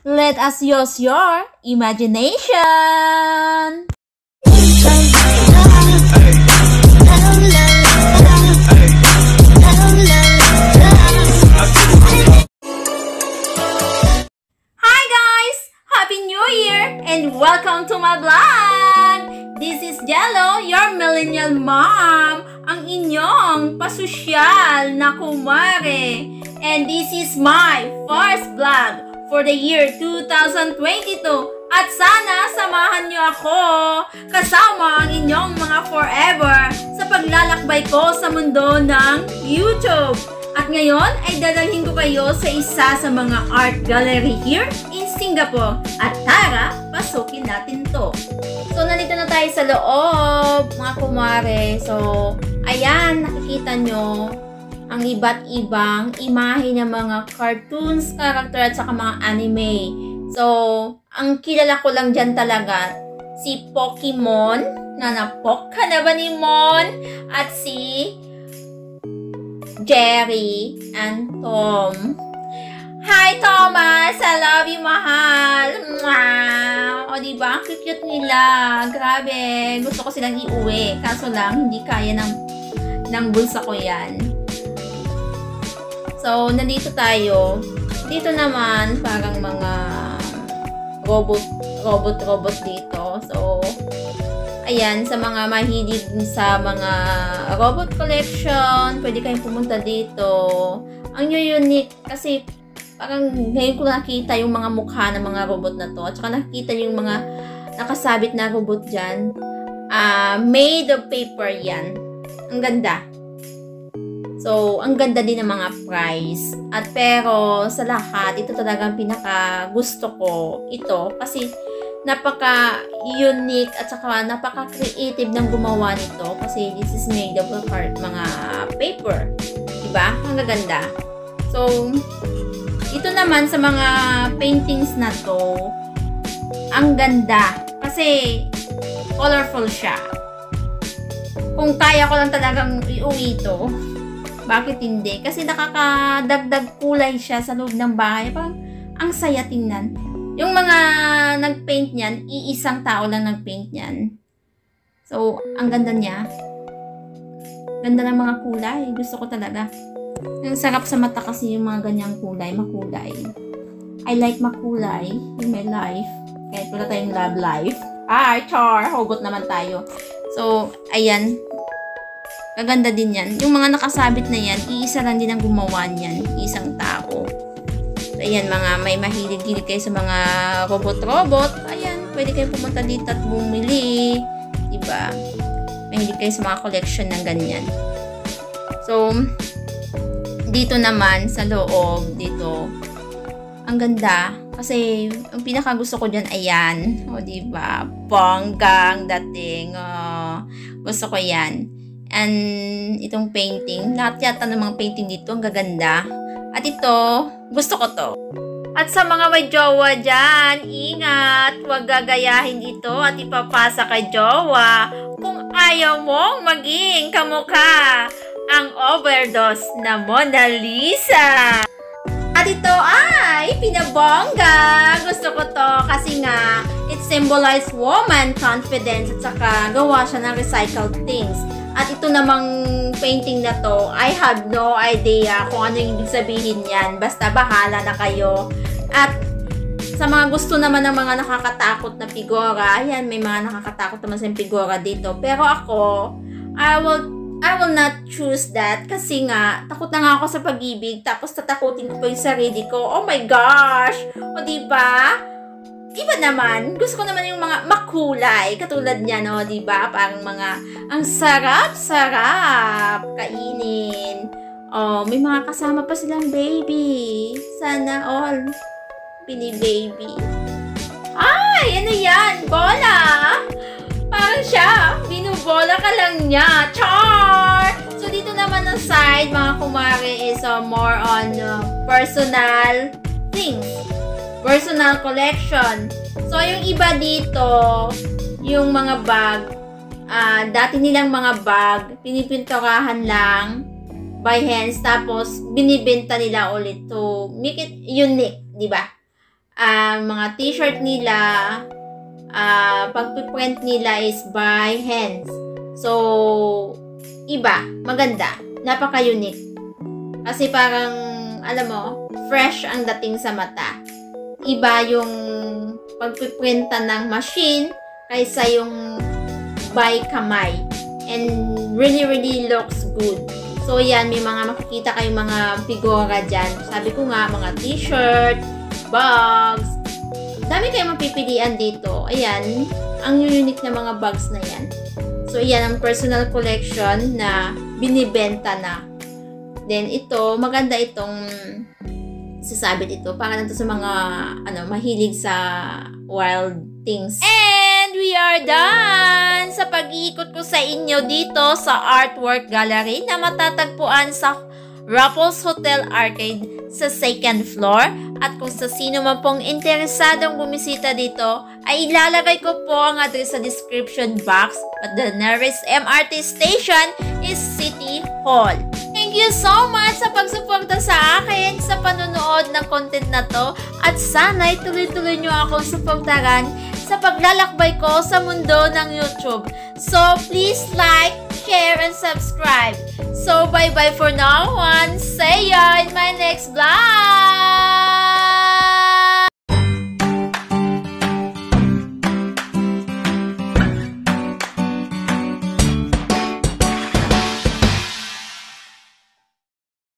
Let us use your imagination. Hi guys! Happy New Year and welcome to my vlog! This is Jello, your millennial mom, ang inyong pasosyal na kumare. And this is my first vlog for the year 2022. At sana samahan niyo ako kasama ang inyong mga forever sa paglalakbay ko sa mundo ng YouTube. At ngayon ay dadalhin ko kayo sa isa sa mga art gallery here in Singapore. At tara, pasukin natin to. So, nandito na tayo sa loob, mga kumare. So, ayan, nakikita nyo ang iba't ibang imahe ng mga cartoons, character at saka mga anime. So, ang kilala ko lang dyan talaga, si Pokemon, na napok ka na ba ni Mon? At si Jerry and Tom. Hi, Thomas! I love you, mahal! Mwah! O, diba? Ang cute nila. Grabe. Gusto ko silang iuwi. Kaso lang, hindi kaya ng, ng bulsa ko yan. So, nandito tayo. Dito naman, parang mga robot, robot, robot dito. So, ayan, sa mga mahilig sa mga robot collection, pwede kayong pumunta dito. Ang unique kasi parang ngayon ko nakita yung mga mukha ng mga robot na to. At saka nakita yung mga nakasabit na robot dyan. Uh, made of paper yan. Ang ganda. So, ang ganda din ng mga price. At pero, sa lahat, ito talaga ang pinaka gusto ko. Ito, kasi napaka-unique at saka napaka-creative ng gumawa nito. Kasi this is made of part, mga paper. Diba? Ang gaganda. So, ito naman sa mga paintings na to, ang ganda. Kasi, colorful siya. Kung kaya ko lang talagang iuwi ito, bakit hindi? Kasi nakakadagdag kulay siya sa loob ng bahay. Parang ang saya tingnan. Yung mga nagpaint niyan, iisang tao lang nagpaint niyan. So, ang ganda niya. Ganda ng mga kulay. Gusto ko talaga. Ang sarap sa mata kasi yung mga ganyang kulay, makulay. I like makulay in my life. Kahit wala tayong love life. Ay, char! Hugot naman tayo. So, ayan. Kaganda din yan. Yung mga nakasabit na yan, iisa lang din ang gumawa niyan. Isang tao. So, ayan, mga may mahilig-hilig kayo sa mga robot-robot. Ayan, pwede kayo pumunta dito at bumili. Diba? Mahilig kayo sa mga collection ng ganyan. So, dito naman, sa loob, dito, ang ganda. Kasi, ang pinaka gusto ko dyan, ayan. O, diba? Bonggang dating. Oh, gusto ko yan. And itong painting, lahat yata ng mga painting dito, ang gaganda. At ito, gusto ko to. At sa mga may jowa dyan, ingat, huwag gagayahin ito at ipapasa kay jowa kung ayaw mong maging kamukha ang overdose na Mona Lisa. At ito ay pinabongga. Gusto ko to kasi nga it symbolizes woman confidence at saka gawa siya ng recycled things. At ito namang painting na to, I have no idea kung ano yung ibig sabihin yan. Basta bahala na kayo. At sa mga gusto naman ng mga nakakatakot na figura, ayan, may mga nakakatakot naman sa figura dito. Pero ako, I will I will not choose that kasi nga, takot na nga ako sa pag-ibig tapos tatakutin ko pa yung sarili ko. Oh my gosh! O diba? Iba naman, gusto ko naman yung mga makulay, katulad niya, no, di ba? Parang mga, ang sarap-sarap kainin. Oh, may mga kasama pa silang baby. Sana all. Pini baby. Ay, ano yan? Bola! Parang siya, binubola ka lang niya. Char! So, dito naman ang side, mga kumari, is uh, more on uh, personal things personal collection. So, yung iba dito, yung mga bag, uh, dati nilang mga bag, pinipinturahan lang by hands, tapos binibenta nila ulit to make it unique, di ba? uh, mga t-shirt nila, uh, pagpiprint nila is by hands. So, iba, maganda, napaka-unique. Kasi parang, alam mo, fresh ang dating sa mata. Iba yung pagpiprinta ng machine kaysa yung by kamay. And really, really looks good. So, yan, may mga makikita kayong mga figura dyan. Sabi ko nga, mga t-shirt, bags. Dami kayong mapipilian dito. Ayan, ang unique na mga bags na yan. So, yan ang personal collection na binibenta na. Then, ito, maganda itong sasabit ito. Para na sa mga, ano, mahilig sa wild things. And we are done sa pag-iikot ko sa inyo dito sa Artwork Gallery na matatagpuan sa Raffles Hotel Arcade sa second floor. At kung sa sino man pong interesadong bumisita dito, ay ilalagay ko po ang address sa description box. But the nearest MRT station is City Hall. Thank you so much sa sa panonood ng content na to at sana'y tuloy-tuloy nyo akong suportaran sa paglalakbay ko sa mundo ng YouTube. So, please like, share, and subscribe. So, bye-bye for now and see ya in my next vlog!